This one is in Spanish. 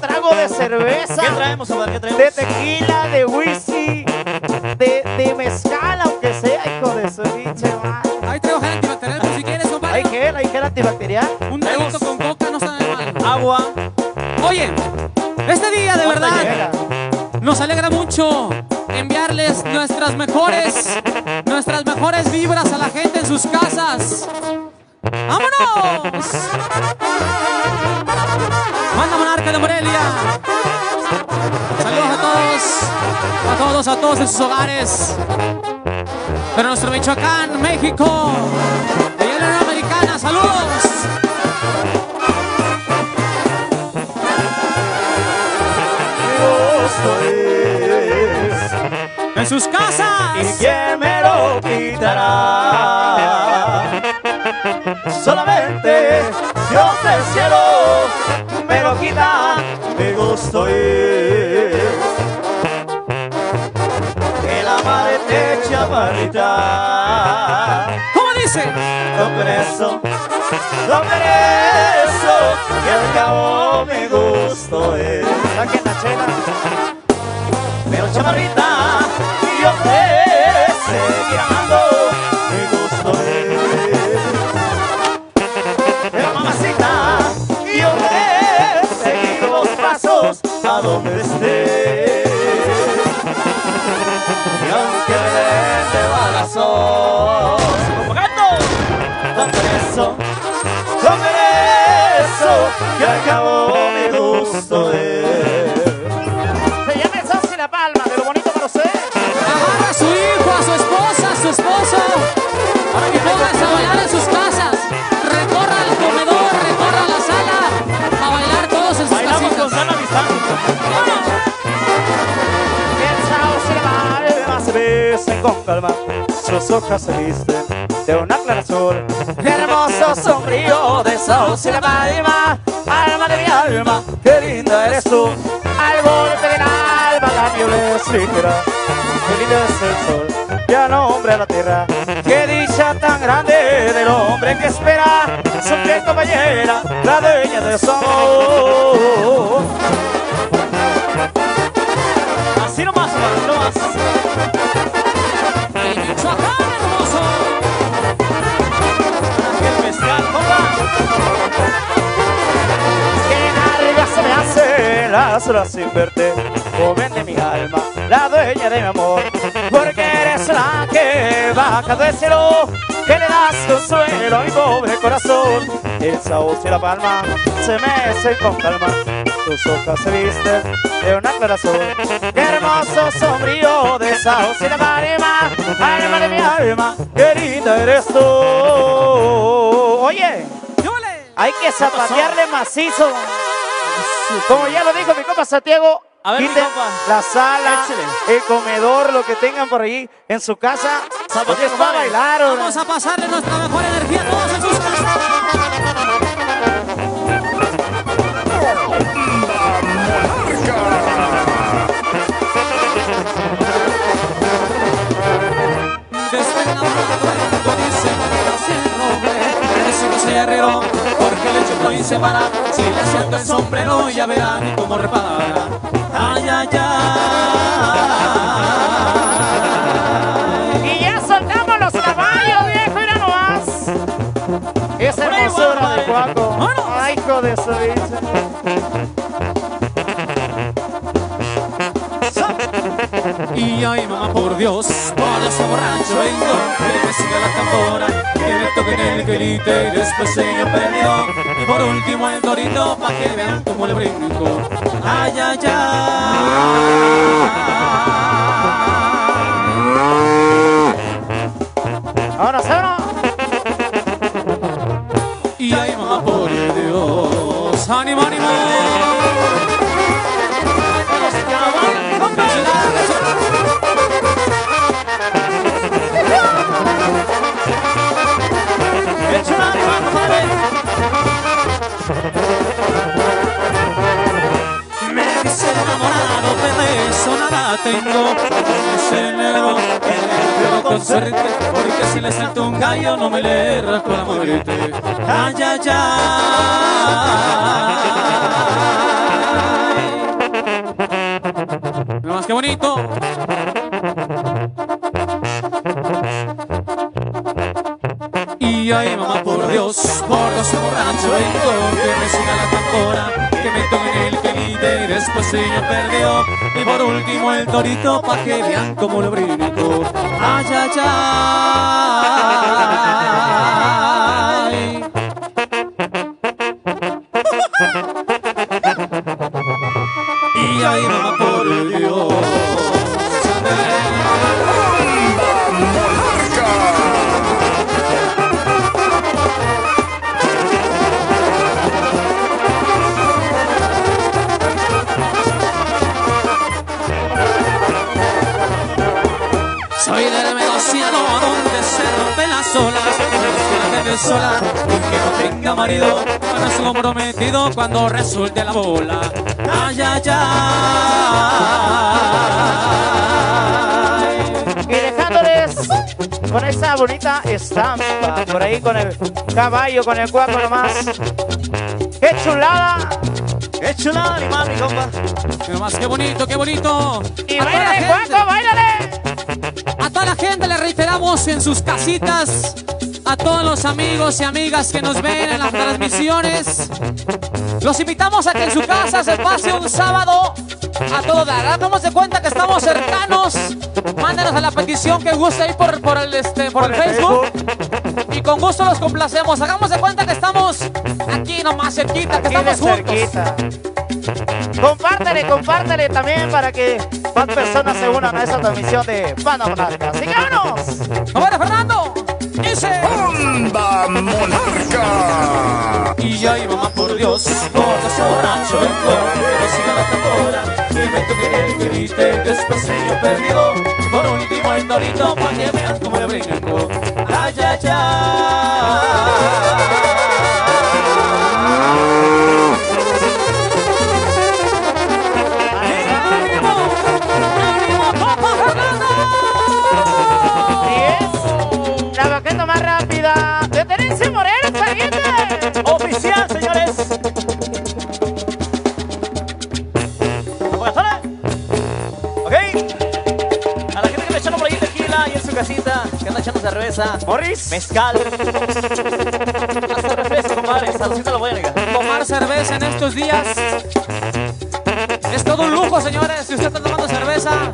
trago de cerveza. ¿Qué traemos, Omar? ¿Qué traemos? De tequila, de whisky, de, de mezcal, aunque sea, hijo de su pinche madre. Ahí traigo gel antibacterial por si quieres, Hay compadre. gel, hay gel antibacterial. Un traguito con coca no sabe mal. Agua. Oye, este día de ¿Cuándo verdad llega? nos alegra mucho enviarles nuestras mejores, nuestras mejores vibras a la gente en sus casas. ¡Vámonos! A todos, a todos en sus hogares. Pero nuestro Michoacán, México, de la Unión Americana, saludos. En sus ¿Y casas. quién me lo quitará? Solamente Dios del cielo me lo quita. Me gusto ir. ¿Cómo dice? Lo preso, lo preso, y al cabo mi gusto es. Pero chamarrita, yo te seguiré amando, mi gusto es. Pero mamacita, yo te seguiré los pasos a donde estés. De balazos, con calma, sus hojas se visten de una clara azul. Hermoso sombrío de Sauce y la Palma, alma de mi alma, qué linda eres tú. Al golpe del alma la niebla es ligera, qué lindo es el sol, ya no hombre a la tierra. Qué dicha tan grande del hombre que espera su fiel compañera, la dueña de su amor. Horas sin verte, joven de mi alma, la dueña de mi amor, porque eres la que baja del cielo, que le das consuelo a mi pobre corazón. El sauce y la palma se mecen con calma, tus hojas se visten de una azul. Qué hermoso sombrío de sauce y la palma, alma de mi alma, qué linda eres tú. Oye. Hay que zapatearle macizo. Como ya lo dijo mi compa Santiago, A ver, mi quiten compa. la sala, Échale. el comedor, lo que tengan por ahí en su casa. Porque es para bailar. ¿o no? Vamos a pasarle nuestra mejor energía a todos en sus casas. Desvenamado dice así el nombre Parece que soy herrero porque el hecho hoy se para Si le siento el sombrero ya verán cómo repara Ay, ay, ay Y ya soltamos los caballos, viejo, mira nomás. Esa hermosura de. Cuaco. Ay, hijo de su. Y ay mamá por Dios, por ese borracho vengo Que me siga la tambora, que toquen el quelite Y después ella perdió. Y por último el dorito, pa' que vean cómo le brinco Ay, ay, ay. Ahora, ¿sabes? Y ay mamá por Dios, ánimo, tengo ese negro que le dio con suerte porque si le salto un gallo no me le rasco la muerte. Ay ay ay. No más que bonito. Y ay mamá por Dios por los borracho vengo que me siga la tambora que me toque el quelite y después ella perdió. Y por último el torito, pa' que cómo lo brinco. Ay, ay, ay. Negociado donde se rompen las olas Que la sola que no tenga marido Para su comprometido cuando resulte la bola Ay, ay, ay Y dejándoles con esa bonita estampa, por ahí con el caballo, con el cuaco nomás. ¡Qué chulada! ¡Qué chulada animal, mi compa! Qué más, qué bonito, qué bonito ¡Y A toda la bailale, gente- cuaco, bailale! A toda la gente le reiteramos en sus casitas, a todos los amigos y amigas que nos ven en las transmisiones. Los invitamos a que en su casa se pase un sábado a todo dar. Hagamos de cuenta que estamos cercanos. Mándenos a la petición que guste ahí por, por el, este, por el Facebook. Y con gusto los complacemos. Hagamos aquí nomás cerquita, que Aquí de estamos juntos. cerquita. Compártele, compártele también para que más personas se unan a esa transmisión de Banda Monarca. ¡Así que vámonos! Fernando. Dice. ¡Onda Monarca! Y ay, mamá, por Dios, por Dios, borracho vengo, que me siga la tambora, que me toque el grite, después yo perdido, por último el torito, pa' que vean cómo le brinco. Ay, ay, ay. Su casita, que anda echando cerveza, Morris. mezcal. Hasta refresco, compadre. Saludcita lo voy a negar. tomar cerveza en estos días. Es todo un lujo, señores. Si usted está tomando cerveza,